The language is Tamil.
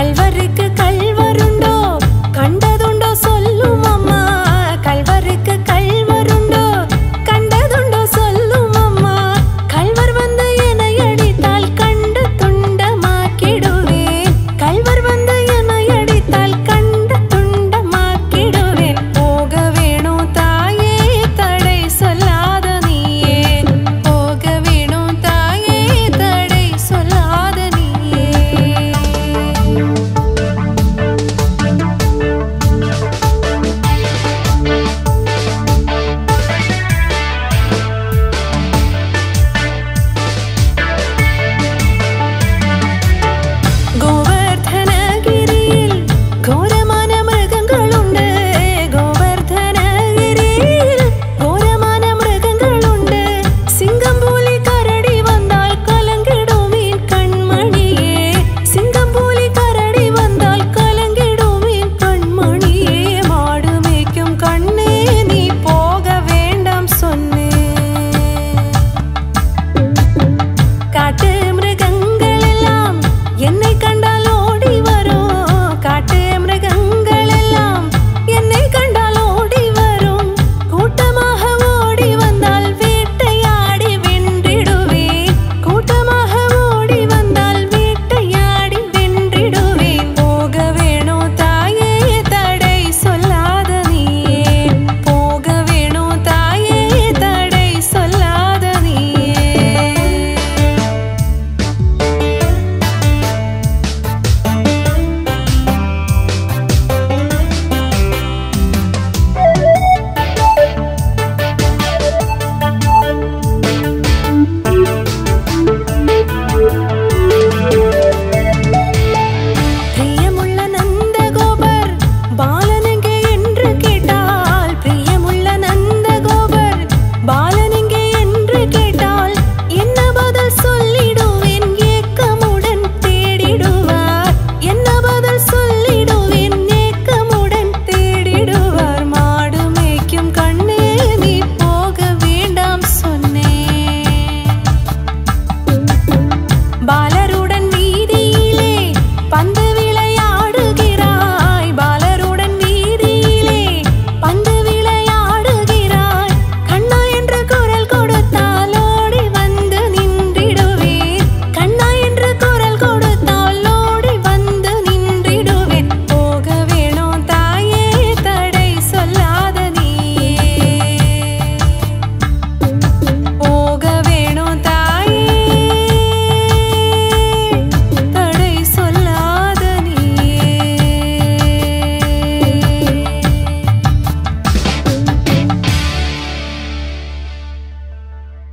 கல்வருக்கு